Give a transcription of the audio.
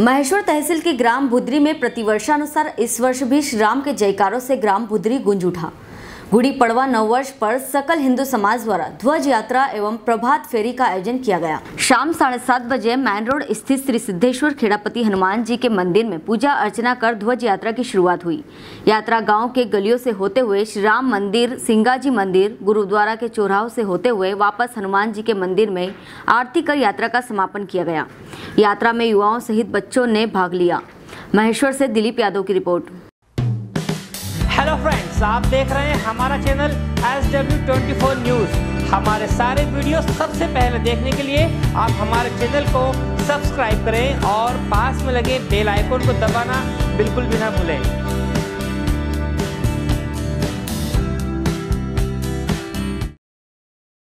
महेश्वर तहसील के ग्राम बुद्री में प्रतिवर्षानुसार इस वर्ष भी श्री राम के जयकारों से ग्राम बुद्री गुंज उठा। गुड़ी पड़वा नववर्ष पर सकल हिंदू समाज द्वारा ध्वज यात्रा एवं प्रभात फेरी का आयोजन किया गया। शाम साढ़े सात बजे मैन रोड स्थित श्री सिद्धेश्वर खेड़ापति हनुमान जी के मंदिर में पूजा अर्चना कर ध्वज यात्रा की शुरुआत हुई। यात्रा गाँव के गलियों से होते हुए श्री राम मंदिर, सिंगाजी मंदिर, गुरुद्वारा के चौराहों से होते हुए वापस हनुमान जी के मंदिर में आरती कर यात्रा का समापन किया गया। यात्रा में युवाओं सहित बच्चों ने भाग लिया। महेश्वर से दिलीप यादव की रिपोर्ट। हेलो फ्रेंड्स आप देख रहे हैं हमारा channel S W twenty four news हमारे सारे वीडियो सबसे पहले देखने के लिए आप हमारे चैनल को सब्सक्राइब करें और पास में लगे बेल आइकन को दबाना बिल्कुल भी ना भूलें।